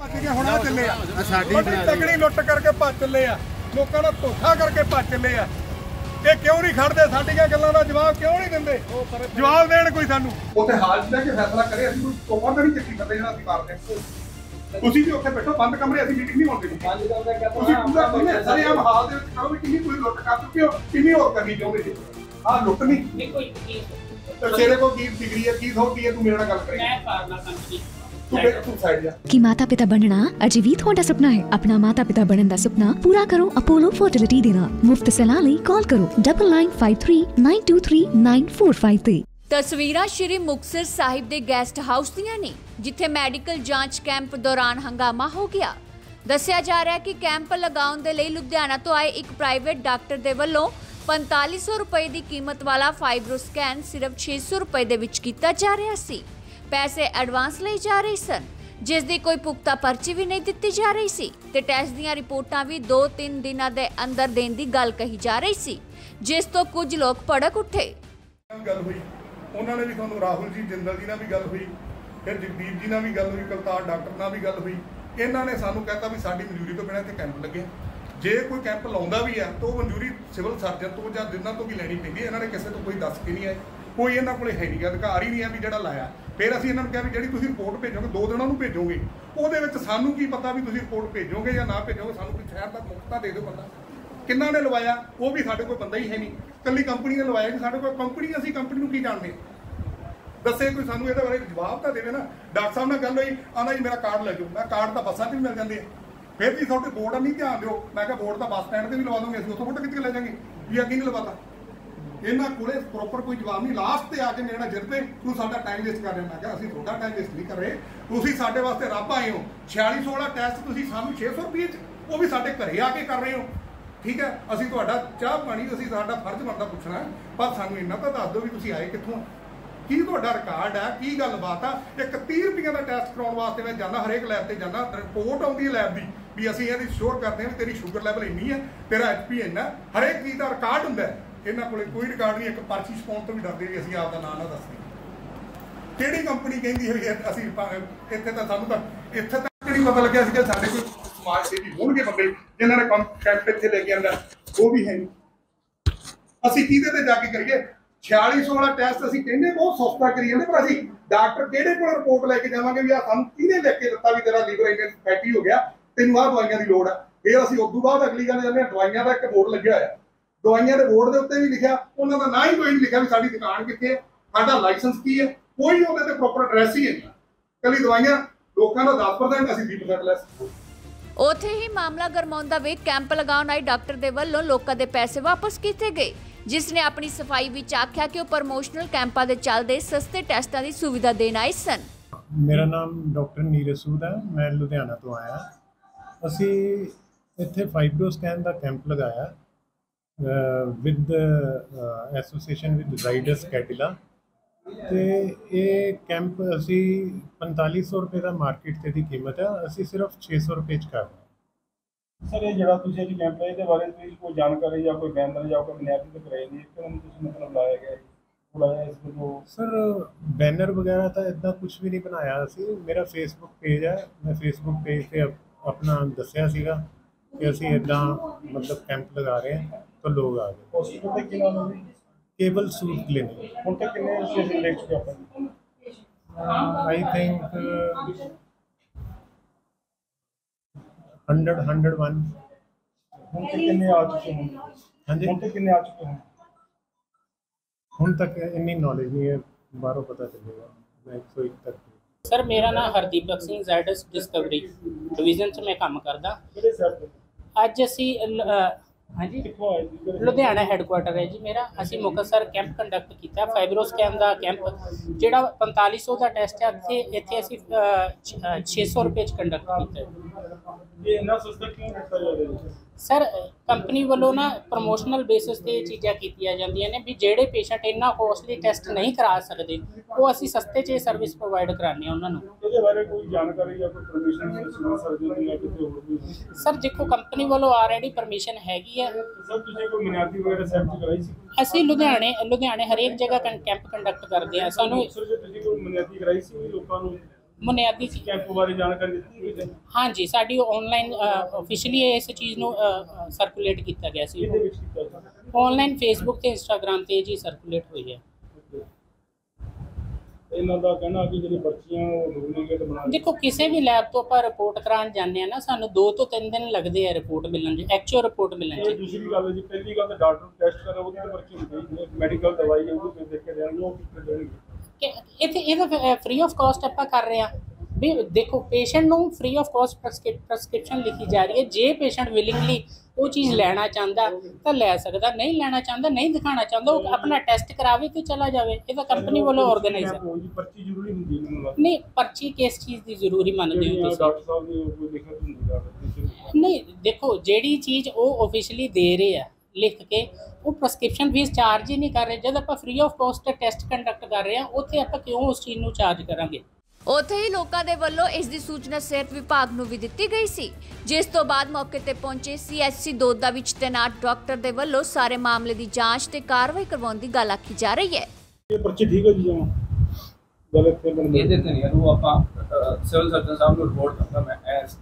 ਭੱਜ ਕੇ ਹੁਣ ਆ ਚੱਲੇ ਆ। ਸਾਡੀ ਤਕੜੀ ਲੁੱਟ ਕਰਕੇ ਭੱਜ ਚੱਲੇ ਆ। ਲੋਕਾਂ ਦਾ ਧੋਖਾ ਕਰਕੇ ਭੱਜ ਚੱਲੇ ਆ। ਇਹ ਕਿਉਂ ਨਹੀਂ ਖੜਦੇ? ਸਾਡੀਆਂ ਗੱਲਾਂ ਦਾ ਜਵਾਬ ਕਿਉਂ ਨਹੀਂ ਦਿੰਦੇ? ਜਵਾਬ ਦੇਣ ਕੋਈ ਸਾਨੂੰ? ਉੱਥੇ ਹਾਲ ਚ ਕੇ ਫੈਸਲਾ ਕਰੇ ਅਸੀਂ ਕੋਈ ਤੋਪਾ ਤਾਂ ਨਹੀਂ ਚੱਕੀ ਕਰਦੇ ਜਿਹੜਾ ਅਸੀਂ ਮਾਰਦੇ ਹਾਂ। ਤੁਸੀਂ ਵੀ ਉੱਥੇ ਬੈਠੋ ਬੰਦ ਕਮਰੇ ਅਸੀਂ ਮੀਟਿੰਗ ਨਹੀਂ ਹੋਣ ਦੇਣੀ। ਤੁਸੀਂ ਪੂਰਾ ਕਹਿੰਦੇ ਸਾਰੇ ਆਮ ਹਾਲ ਦੇ ਵਿੱਚ ਕਰੋ ਵੀ ਕਿੰਨੀ ਕੋਈ ਲੁੱਟ ਕਰ ਚੁੱਕੇ ਹੋ ਕਿੰਨੀ ਹੋਰ ਕਰਨੀ ਚਾਹੁੰਦੇ ਜੀ। ਆਹ ਲੁੱਟ ਨਹੀਂ। ਤੇ ਤੇਰੇ ਕੋਲ ਕੀ ਡਿਗਰੀ ਹੈ ਕੀ ਥੋੜੀ ਹੈ ਤੂੰ ਮੇਰੇ ਨਾਲ ਗੱਲ ਕਰੇ। ਮੈਂ ਫਾਰਮਾ ਕੰਪਨੀ ਕਿ ਮਾਤਾ ਪਿਤਾ ਬਣਨਾ ਅਜੇ ਵੀ ਤੁਹਾਡਾ ਸੁਪਨਾ ਹੈ। ਆਪਣਾ ਮਾਤਾ ਪਿਤਾ ਬਣਨ ਦਾ ਸੁਪਨਾ ਪੂਰਾ ਕਰੋ ਅਪੋਲੋ ਫਰਟੀਲਿਟੀ ਦੇ ਨਾਲ। ਮੁਫਤ ਸਲਾਹ ਲਈ ਕਾਲ ਕਰੋ 9953923945 ਤੇ। ਤਸਵੀਰਾਂ ਸ਼੍ਰੀ ਮੁਕਤਸਰ ਸਾਹਿਬ ਦੇ ਗੈਸਟ ਹਾਊਸ ਦੀਆਂ ਨੇ ਜਿੱਥੇ ਮੈਡੀਕਲ ਜਾਂਚ ਕੈਂਪ ਦੌਰਾਨ ਹੰਗਾਮਾ ਹੋ ਗਿਆ। ਦੱਸਿਆ ਜਾ ਰਿਹਾ ਹੈ ਕਿ ਕੈਂਪ ਲਗਾਉਣ ਦੇ ਲਈ ਲੁਧਿਆਣਾ ਤੋਂ ਆਏ ਇੱਕ ਪ੍ਰਾਈਵੇਟ ਡਾਕਟਰ ਦੇ ਵੱਲੋਂ 4500 ਰੁਪਏ ਦੀ ਕੀਮਤ ਵਾਲਾ ਫਾਈਬਰੋ ਸਕੈਨ ਸਿਰਫ 600 ਰੁਪਏ ਦੇ ਵਿੱਚ ਕੀਤਾ ਜਾ ਰਿਹਾ ਸੀ। ਪੈਸੇ ਐਡਵਾਂਸ ਲਈ ਜਾ ਰਹੇ ਸਨ ਜਿਸ ਦੀ ਕੋਈ ਪੁਖਤਾ ਪਰਚੀ ਵੀ ਨਹੀਂ ਦਿੱਤੀ ਜਾ ਰਹੀ ਸੀ ਤੇ ਟੈਸਟ ਦੀਆਂ ਰਿਪੋਰਟਾਂ ਵੀ 2-3 ਦਿਨਾਂ ਦੇ ਅੰਦਰ ਦੇਣ ਦੀ ਗੱਲ ਕਹੀ ਜਾ ਰਹੀ ਸੀ, ਜਿਸ ਤੋਂ ਕੁਝ ਲੋਕ ਭੜਕ ਉੱਠੇ। ਨਾਲ ਗੱਲ ਹੋਈ। ਉਹਨਾਂ ਨੇ ਵੀ ਤੁਹਾਨੂੰ ਰਾਹੁਲ ਜੀ, ਜਿੰਦਲ ਜੀ ਨਾਲ ਵੀ ਗੱਲ ਹੋਈ, ਫਿਰ ਜਗਦੀਪ ਜੀ ਨਾਲ ਵੀ ਗੱਲ ਹੋਈ ਕਲਤਾਰ ਡਾਕਟਰ ਨਾਲ ਵੀ ਗੱਲ ਹੋਈ। ਇਹਨਾਂ ਨੇ ਸਾਨੂੰ ਕਹਿਤਾ ਵੀ ਸਾਡੀ ਮਨਜ਼ੂਰੀ ਤੋਂ ਬਿਨਾਂ ਇੱਥੇ ਕੈਂਪ ਲੱਗੇ ਜੇ ਕੋਈ ਕੈਂਪ ਲਾਉਂਦਾ ਵੀ ਆ, ਤਾਂ ਉਹ ਮਨਜ਼ੂਰੀ ਸਿਵਲ ਸਰਜਨ ਤੋਂ ਜਾਂ ਜਿੰਨਾਂ ਤੋਂ ਵੀ ਲੈਣੀ ਪੈਂਦੀ ਹੈ ਇਹਨਾਂ ਨੇ ਕਿਸੇ ਤੋਂ ਕੋਈ ਦੱਸ ਕੇ ਨਹੀਂ ਆਏ। ਕੋਈ ਇਹਨਾਂ ਕੋਲੇ ਹੈ ਨਹੀਂ ਗਾ, ਅਧਿਕਾਰ ਹੀ ਨਹੀਂ ਹੈ ਵੀ ਜਿਹੜਾ ਲਾਇਆ। ਫਿਰ ਅਸੀਂ ਇਹਨਾਂ ਨੂੰ ਕਿਹਾ ਵੀ ਜਿਹੜੀ ਤੁਸੀਂ ਰਿਪੋਰਟ ਭੇਜੋਗੇ ਦੋ ਦਿਨਾਂ ਨੂੰ ਭੇਜੋਗੇ। ਉਹਦੇ ਵਿੱਚ ਸਾਨੂੰ ਕੀ ਪਤਾ ਵੀ ਤੁਸੀਂ ਰਿਪੋਰਟ ਭੇਜੋਗੇ ਜਾਂ ਨਾ ਭੇਜੋਗੇ ਸਾਨੂੰ ਕੋਈ ਸ਼ਹਿਰ ਦਾ ਮੁਕਤਾ ਦੇ ਦਿਓ ਬੰਦਾ। ਕਿੰਨਾ ਨੇ ਲਵਾਇਆ? ਉਹ ਵੀ ਸਾਡੇ ਕੋਲ ਬੰਦਾ ਹੀ ਹੈ ਨਹੀਂ। ਕੱਲੀ ਕੰਪਨੀ ਨੇ ਲਵਾਇਆ ਕਿ ਸਾਡੇ ਕੋਲ ਕੰਪਨੀ ਅਸੀਂ ਕੰਪਨੀ ਨੂੰ ਕੀ ਜਾਣਦੇ? ਦੱਸੇ ਕੋਈ ਸਾਨੂੰ ਇਹਦੇ ਬਾਰੇ ਜਵਾਬ ਤਾਂ ਦੇਵੇ ਨਾ। ਡਾਕਟਰ ਸਾਹਿਬ ਨਾਲ ਗੱਲ ਹੋਈ ਆਂਦਾ ਜੀ ਮੇਰਾ ਕਾਰਡ ਲੈ ਜਾਓ। ਮੈਂ ਕਾਰਡ ਤਾਂ ਬੱਸਾਂ 'ਚ ਵੀ ਮਿਲ ਜਾਂਦੇ ਆ। ਫਿਰ ਵੀ ਤੁਹਾਡੇ ਬੋਰਡ ਨਹੀਂ ਧਿਆਨ ਦਿਓ। ਮੈਂ ਕਿਹਾ ਬੋਰਡ ਤਾਂ ਬੱਸ ਸਟੈਂਡ ਤੇ ਵੀ ਲਵਾ ਦੋਗੇ ਅਸੀਂ ਉੱਥੋਂ ਫੋਟੋ ਕਿੱਥੇ ਲੈ ਜਾਾਂਗੇ। ਵੀ ਅੱਗੇ ਨਹੀਂ ਲਵਾਤਾ? ਇਹਨਾਂ ਕੋਲੇ ਪ੍ਰੋਪਰ ਕੋਈ ਜਵਾਬ ਨਹੀਂ। ਲਾਸਟ ਤੇ ਆ ਕੇ ਮੇਰੇ ਨਾਲ ਜਿਰਦੇ ਤੂੰ ਸਾਡਾ ਟਾਈਮ ਵੇਸਟ ਕਰ ਰਿਹਾ। ਮੈਂ ਕਿਹਾ, ਅਸੀਂ ਤੁਹਾਡਾ ਟਾਈਮ ਵੇਸਟ ਨਹੀਂ ਕਰ ਰਹੇ। ਤੁਸੀਂ ਸਾਡੇ ਵਾਸਤੇ ਰੱਬ ਆਏ ਹੋ। 4600 ਵਾਲਾ ਟੈਸਟ ਤੁਸੀਂ ਸਾਨੂੰ 600 ਰੁਪਏ ਚ, ਉਹ ਵੀ ਸਾਡੇ ਘਰੇ ਆ ਕੇ ਕਰ ਰਹੇ ਹੋ। ਠੀਕ ਹੈ? ਅਸੀਂ ਤੁਹਾਡਾ ਚਾਹ ਪਾਣੀ, ਅਸੀਂ ਸਾਡਾ ਫਰਜ਼ ਬਣਦਾ ਪੁੱਛਣਾ ਪਰ ਸਾਨੂੰ ਇੰਨਾ ਤਾਂ ਦੱਸ ਦਿਓ ਵੀ ਤੁਸੀਂ ਆਏ ਕਿੱਥੋਂ ਕੀ ਤੁਹਾਡਾ ਰਿਕਾਰਡ ਹੈ? ਕੀ ਗੱਲਬਾਤ ਆ? ਇੱਕ 30 ਰੁਪਈਆ ਦਾ ਟੈਸਟ ਕਰਾਉਣ ਵਾਸਤੇ ਮੈਂ ਜਾਂਦਾ, ਹਰੇਕ ਲੈਬ ਤੇ ਜਾਂਦਾ। ਰਿਪੋਰਟ ਆਉਂਦੀ ਹੈ ਲੈਬ ਦੀ ਵੀ ਅਸੀਂ ਇਹਦੀ ਸ਼ੋਰ ਕਰਦੇ ਹਾਂ ਵੀ ਤੇਰੀ ਸ਼ੂਗਰ ਲੈਵਲ ਇੰਨੀ ਹੈ, ਤੇਰਾ ਐਚਪੀ ਇੰਨਾ ਹਰੇਕ ਚੀਜ਼ ਦਾ ਰਿਕਾਰਡ ਹੁੰਦਾ ਇਹਨਾਂ ਕੋਲੇ ਕੋਈ ਰਿਕਾਰਡ ਨਹੀਂ, ਇੱਕ ਪਰਚੀ ਛਪਾਉਣ ਤੋਂ ਵੀ ਡਰਦੇ ਵੀ ਅਸੀਂ ਆਪ ਦਾ ਨਾਂ ਨਾ ਦੱਸਦੇ ਕਿਹੜੀ ਕੰਪਨੀ ਕਹਿੰਦੀ ਹੈ ਅਸੀਂ ਇੱਥੇ ਤਾਂ ਸਾਨੂੰ ਤਾਂ ਇੱਥੇ ਤੱਕ ਨਹੀਂ ਪਤਾ ਲੱਗਿਆ ਸੀ ਕਿ ਸਾਡੇ ਕੋਈ ਸਮਾਜ ਸੇਵੀ ਹੋਣਗੇ ਬੰਦੇ, ਜਿਨ੍ਹਾਂ ਨੇ ਕੈਂਪ ਇੱਥੇ ਲੈ ਕੇ ਆਂਦਾ, ਉਹ ਵੀ ਹੈ ਨਹੀਂ। ਅਸੀਂ ਕਿਹਦੇ ਤੇ ਜਾ ਕੇ ਕਰੀਏ? 4600 ਵਾਲਾ ਟੈਸਟ ਅਸੀਂ ਕਹਿੰਦੇ ਬਹੁਤ ਸਸਤਾ ਕਰੀ ਜਾਂਦੇ, ਪਰ ਅਸੀਂ ਡਾਕਟਰ ਕਿਹੜੇ ਕੋਲ ਰਿਪੋਰਟ ਲੈ ਕੇ ਜਾਵਾਂਗੇ ਵੀ ਆ ਸਾਨੂੰ ਕਿਹਨੇ ਲਿਖ ਕੇ ਦਿੱਤਾ ਵੀ ਤੇਰਾ ਲੀਵਰ ਇੰਨੇ ਫੈਟੀ ਹੋ ਗਿਆ, ਤੈਨੂੰ ਆਹ ਦਵਾਈਆਂ ਦੀ ਲੋੜ ਆ। ਇਹ ਅਸੀਂ ਉਦੋਂ ਬਾਅਦ ਅਗਲੀ ਗੱਲ ਜਾਂਦੇ ਹਾਂ, ਦਵਾਈਆਂ ਦਾ ਇੱਕ ਬੋਰਡ ਲੱਗਿਆ ਹੋਇਆ। ਦਵਾਈਆਂ ਦੇ ਬੋਰਡ ਦੇ ਉੱਤੇ ਵੀ ਲਿਖਿਆ ਉਹਨਾਂ ਦਾ ਨਾਂ ਹੀ ਕੋਈ ਨਹੀਂ ਲਿਖਿਆ ਵੀ ਸਾਡੀ ਦੁਕਾਨ ਕਿੱਥੇ ਹੈ ਸਾਡਾ ਲਾਇਸੈਂਸ ਕੀ ਹੈ ਕੋਈ ਉਹਦੇ ਤੇ ਪ੍ਰੋਪਰ ਐਡਰੈਸ ਹੀ ਨਹੀਂ ਕੱਲੀ ਦਵਾਈਆਂ ਲੋਕਾਂ ਦਾ 10% ਅਸੀਂ 20% ਲੈਸ ਉੱਥੇ ਹੀ ਮਾਮਲਾ ਗਰਮਾਉਂਦਾ ਵੇਖ ਕੈਂਪ ਲਗਾਉਣ ਆਏ ਡਾਕਟਰ ਦੇ ਵੱਲੋਂ ਲੋਕਾਂ ਦੇ ਪੈਸੇ ਵਾਪਸ ਕੀਤੇ ਗਏ ਜਿਸ ਨੇ ਆਪਣੀ ਸਫ਼ਾਈ ਵਿੱਚ ਆਖਿਆ ਕਿ ਉਹ ਪ੍ਰਮੋਸ਼ਨਲ ਕੈਂਪਾਂ ਦੇ ਚੱਲਦੇ ਸਸਤੇ ਟੈਸਟਾਂ ਦੀ ਸੁਵਿਧਾ ਦੇਣ ਆਏ ਸਨ। ਮੇਰਾ ਨਾਮ ਡਾਕਟਰ ਨੀਰਜ ਸੂਦ ਹੈ ਮੈਂ ਲੁਧਿਆਣਾ ਤੋਂ ਆਇਆ। ਅਸੀਂ ਇੱਥੇ ਫਾਈਬਰੋ ਸਕੈਨ ਦਾ ਕੈਂਪ ਲਗਾਇਆ। ਵਿਦ ਐਸੋਸੀਏਸ਼ਨ ਵਿਦ ਰਾਈਡਰਸ ਕੈਟਿਲਾ ਤੇ ਇਹ ਕੈਂਪ ਅਸੀਂ 4500 ਰੁਪਏ ਦਾ ਮਾਰਕੀਟ ਤੇ ਦੀ ਕੀਮਤ ਹੈ ਅਸੀਂ ਸਿਰਫ 600 ਰੁਪਏ ਚ ਕਰ ਰਹੇ ਸਰ ਇਹ ਜਿਹੜਾ ਤੁਸੀਂ ਅੱਜ ਕੈਂਪ ਲਾਇਆ ਇਹਦੇ ਬਾਰੇ ਤੁਸੀਂ ਕੋਈ ਜਾਣਕਾਰੀ ਜਾਂ ਕੋਈ ਬੈਨਰ ਜਾਂ ਕੋਈ ਬੁਨਿਆਦੀ ਤੇ ਕਰਾਈ ਨਹੀਂ ਕਿਉਂ ਤੁਸੀਂ ਮਤਲਬ ਲਾਇਆ ਗਿਆ ਸਰ ਬੈਨਰ ਵਗੈਰਾ ਤਾਂ ਇਦਾਂ ਕੁਝ ਵੀ ਨਹੀਂ ਬਣਾਇਆ ਅਸੀਂ। ਮੇਰਾ ਫੇਸਬੁੱਕ ਪੇਜ ਹੈ ਮੈਂ ਫੇਸਬੁੱਕ ਪੇਜ ਤੇ ਆਪਣਾ ਦੱਸਿਆ ਸੀਗਾ ਕਿ ਅਸੀਂ ਇਦਾਂ ਮਤਲਬ ਕੈਂਪ ਲਗਾ ਰਹੇ ਹਾਂ। ਤਾਂ ਲੋਕ ਆ ਗਏ। ਹਸਪੀਟਲ ਤੇ ਕਿੰਨਾ ਨੂੰ? ਵੀ ਕੇਬਲ ਸੂਟ ਕਲੀਨਿਕ ਹੁਣ ਤੱਕ ਕਿੰਨੇ ਸਟੇਸ਼ਨ ਲੈ ਚੁੱਕੇ ਆਪਾਂ ਜੀ? ਆਈ ਥਿੰਕ 100 101 ਹੁਣ ਤੱਕ ਕਿੰਨੇ ਆ ਚੁੱਕੇ ਹਨ ਹਾਂਜੀ। ਹੁਣ ਤੱਕ ਕਿੰਨੇ ਆ ਚੁੱਕੇ ਹਨ ਹੁਣ ਤੱਕ ਇੰਨੀ ਨੌਲੇਜ ਨਹੀਂ ਹੈ ਬਾਹਰੋਂ ਪਤਾ ਚੱਲੇਗਾ। ਮੈਂ 101 ਤੱਕ। ਸਰ ਮੇਰਾ ਨਾਮ ਹਰਦੀਪਕ ਸਿੰਘ ਜ਼ੈਡਸ ਡਿਸਕਵਰੀ ਡਿਵੀਜ਼ਨ 'ਚ ਮੈਂ ਕੰਮ ਕਰਦਾ। ਕਿਹੜੇ ਸਰ ਅੱਜ ਅਸੀਂ ਲ- ਅ, ਹਾਂਜੀ। ਕਿੱਥੋਂ ਆਏ ਲੁਧਿਆਣਾ ਹੈੱਡਕੁਆਟਰ ਹੈ ਜੀ ਮੇਰਾ। ਅਸੀਂ ਮੁਕਤਸਰ ਕੈਂਪ ਕੰਡਕਟ ਕੀਤਾ ਫਾਈਬਰੋ ਸਕੈਨ ਦਾ ਕੈਂਪ ਜਿਹੜਾ 4500 ਦਾ ਟੈਸਟ ਹੈ ਇੱਥੇ ਇੱਥੇ ਅਸੀਂ ਅ, ਛ- ਅ, 600 ਰੁਪਏ ਚ ਕੰਡਕਟ ਕੀਤਾ ਹੈ। ਇਹ ਇੰਨਾ ਸਸਤਾ ਕਿਉਂ ਦਿੱਤਾ ਜਾ ਰਿਹਾ ਹੈ ਸਰ ਕੰਪਨੀ ਵੱਲੋਂ ਨਾ ਪ੍ਰੋਮੋਸ਼ਨਲ ਬੇਸਿਸ ਤੇ ਇਹ ਚੀਜ਼ਾਂ ਕੀਤੀਆਂ ਜਾਂਦੀਆਂ ਨੇ ਵੀ ਜਿਹੜੇ ਪੇਸ਼ੈਂਟ ਇੰਨਾ ਕੋਸਟਲੀ ਟੈਸਟ ਨਹੀਂ ਕਰਾ ਸਕਦੇ ਉਹ ਅਸੀਂ ਸਸਤੇ 'ਚ ਇਹ ਸਰਵਿਸ ਪ੍ਰੋਵਾਈਡ ਕਰਾਉਂਦੇ ਹਾਂ ਉਹਨਾਂ ਨੂੰ। ਇਹਦੇ ਬਾਰੇ ਕੋਈ ਜਾਣਕਾਰੀ ਜਾਂ ਕੋਈ ਪਰਮਿਸ਼ਨ ਸਿਵਲ ਸਰਜਨ ਦੀ ਜਾਂ ਕਿਤੇ ਹੋਰ ਵੀ ਸਰ ਦੇਖੋ ਕੰਪਨੀ ਵੱਲੋਂ ਆਲਰੇਡੀ ਪਰਮਿਸ਼ਨ ਹੈਗੀ ਹੈ ਸਰ ਤੁਸੀਂ ਕੋਈ ਬੁਨਿਆਦੀ ਵਗੈਰਾ ਸੈਟ ਕਰਾਈ ਸੀ? ਅਸੀਂ ਲੁਧਿਆਣੇ ਲੁਧਿਆਣੇ ਹਰੇਕ ਜਗ੍ਹਾ ਕੈਂਪ ਕੰਡਕਟ ਕਰਦੇ ਹਾਂ। ਸਾਨੂੰ ਸਰ ਜੇ ਤੁਸੀਂ ਕੋਈ ਬੁਨਿਆਦੀ ਕਰਾਈ ਸੀ ਲੋਕਾਂ ਨੂੰ ਬੁਨਿਆਦੀ ਇਸ ਕੈਂਪ ਬਾਰੇ ਜਾਣਕਾਰੀ ਦਿੱਤੀ ਕਿਸੇ ਨੇ ਹਾਂਜੀ ਸਾਡੀ ਆਨਲਾਈਨ ਆਫੀਸ਼ੀਅਲੀ ਇਸ ਚੀਜ਼ ਨੂੰ ਸਰਕੂਲੇਟ ਕੀਤਾ ਗਿਆ ਸੀ। ਇਹਦੇ ਵਿੱਚ ਸੀ ਆਨਲਾਈਨ ਫੇਸਬੁੱਕ ਤੇ ਇੰਸਟਾਗ੍ਰam ਤੇ ਜੀ ਸਰਕੂਲੇਟ ਹੋਈ ਹੈ। ਇਹਨਾਂ ਦਾ ਕਹਿਣਾ ਕਿ ਜਿਹੜੀ ਪਰਚੀਆਂ ਉਹ ਡੁਪਲੀਕੇਟ ਬਣਾ ਦੇਖੋ ਕਿਸੇ ਵੀ ਲੈਬ ਤੋਂ ਆਪਾਂ ਰਿਪੋਰਟ ਕਰਾਉਣ ਜਾਂਦੇ ਆ ਨਾ ਸਾਨੂੰ 2 ਤੋਂ 3 ਦਿਨ ਲੱਗਦੇ ਆ ਰਿਪੋਰਟ ਮਿਲਣ ਚ ਐਕਚੁਅਲ ਰਿਪੋਰਟ ਮਿਲਣ ਇਹ ਚ ਦੂਸਰੀ ਗੱਲ ਜੀ ਪਹਿਲੀ ਗੱਲ ਤਾਂ ਡਾਕਟਰ ਟੈਸਟ ਕਰੇ ਉਹਦੀ ਤਾਂ ਪਰਚੀ ਹੁੰਦੀ ਹੈ ਮੈਡੀਕਲ ਦਵਾਈ ਹੈ ਉਹਦੀ ਦੇਖ ਕੇ ਦੇਣਗੇ ਉਹ ਕਿੱਥੇ ਦੇਣਗੇ? ਇੱਥੇ ਇਹਦਾ ਫ੍ਰੀ ਆਫ ਕਾਸਟ ਆਪਾਂ ਕਰ ਰਹੇ ਆ ਵੀ ਦੇਖੋ ਪੇਸ਼ੈਂਟ ਨੂੰ ਫ੍ਰੀ ਆਫ ਕਾਸਟ ਪ੍ਰਸਕ੍ਰਿਪਸ਼ਨ ਲਿਖੀ ਜਾ ਰਹੀ ਹੈ। ਜੇ ਪੇਸ਼ੈਂਟ ਵਿਲਿੰਗਲੀ ਉਹ ਚੀਜ਼ ਲੈਣਾ ਚਾਹੁੰਦਾ ਤਾਂ ਲੈ ਸਕਦਾ। ਨਹੀਂ ਲੈਣਾ ਚਾਹੁੰਦਾ ਨਹੀਂ ਦਿਖਾਣਾ ਚਾਹੁੰਦਾ ਉਹ ਆਪਣਾ ਟੈਸਟ ਕਰਾਵੇ ਤੇ ਚਲਾ ਜਾਵੇ। ਇਹ ਤਾਂ ਕੰਪਨੀ ਵੱਲੋਂ ਆਰਗੇਨਾਈਜ਼ ਹੈ। ਕੋਈ ਪਰਚੀ ਜ਼ਰੂਰੀ ਹੁੰਦੀ ਹੈ ਮੈਨੂੰ ਲੱਗਦਾ। ਨਹੀਂ ਪਰਚੀ ਕਿਸ ਚੀਜ਼ ਦੀ ਜ਼ਰੂਰੀ ਮੰਨਦੇ ਹੋ ਤੁਸੀਂ? ਡਾਕਟਰ ਸਾਹਿਬ ਨਹੀਂ ਦੇਖੋ ਜਿਹੜੀ ਚੀਜ਼ ਉਹ ਆਫੀਸ਼ੀਅਲੀ ਦੇ ਰਹੇ ਆ ਲਿਖ ਕੇ ਉਹ ਪ੍ਰਸਕ੍ਰਿਪਸ਼ਨ ਫੀਸ ਚਾਰਜ ਹੀ ਨਹੀਂ ਕਰ ਰਹੇ। ਜਦ ਆਪਾਂ free of cost test conduct ਕਰ ਰਹੇ ਆ ਉੱਥੇ ਆਪਾਂ ਕਿਉਂ ਉਸ ਚੀਜ਼ ਨੂੰ ਚਾਰਜ ਕਰਾਂਗੇ? ਉੱਥੇ ਹੀ ਲੋਕਾਂ ਦੇ ਵੱਲੋਂ ਇਸ ਦੀ ਸੂਚਨਾ ਸਿਹਤ ਵਿਭਾਗ ਨੂੰ ਵੀ ਦਿੱਤੀ ਗਈ ਸੀ। ਜਿਸ ਤੋਂ ਬਾਅਦ ਮੌਕੇ ਤੇ ਪਹੁੰਚੇ ਸੀਐਚਸੀ ਦੋਦਾ ਵਿੱਚ ਤੈਨਾਤ ਡਾਕਟਰ ਦੇ ਵੱਲੋਂ ਸਾਰੇ ਮਾਮਲੇ ਦੀ ਜਾਂਚ ਤੇ ਕਾਰਵਾਈ ਕਰਵਾਉਣ ਦੀ ਗੱਲ ਆਖੀ ਜਾ ਰਹੀ ਹੈ। ਇਹ ਪਰਚੀ ਠੀਕ ਹੈ ਜੀ ਜਮਾ ਗਲਤ ਤੇ ਬਣ ਇਹਦੇ ਤੇ ਨਹੀਂ ਉਹ ਆਪਾਂ ਸਿਵਲ ਸਰਜਨ ਸਾਹਿਬ ਨੂੰ ਰਿਪੋਰਟ ਕਰਦਾ ਮੈਂ।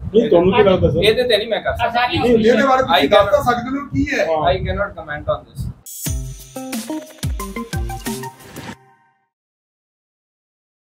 ਨਹੀਂ ਤੁਹਾਨੂੰ ਕੀ ਲੱਗਦਾ ਸਰ ਇਹਦੇ ਤੇ ਨਹੀਂ ਮੈਂ ਕਰ ਸਕਦਾ। ਇਹਦੇ ਬਾਰੇ ਤੁਸੀਂ ਦੱਸ ਤਾਂ ਸਕਦੇ ਹੋ ਕੀ ਹੈ। ਹਾਂ। I cannot comment on this